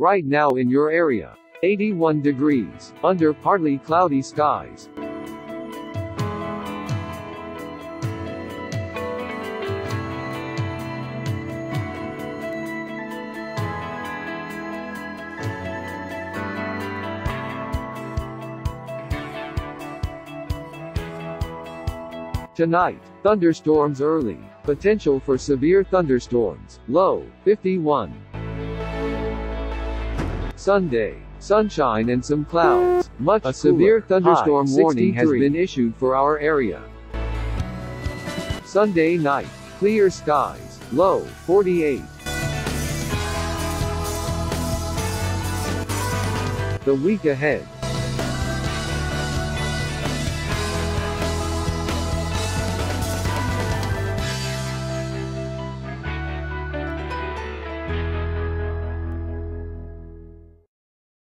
Right now in your area. 81 degrees. Under partly cloudy skies. Tonight, thunderstorms early. Potential for severe thunderstorms. Low, 51. Sunday, sunshine and some clouds. Much a severe thunderstorm warning has been issued for our area. Sunday night, clear skies. Low, 48. The week ahead,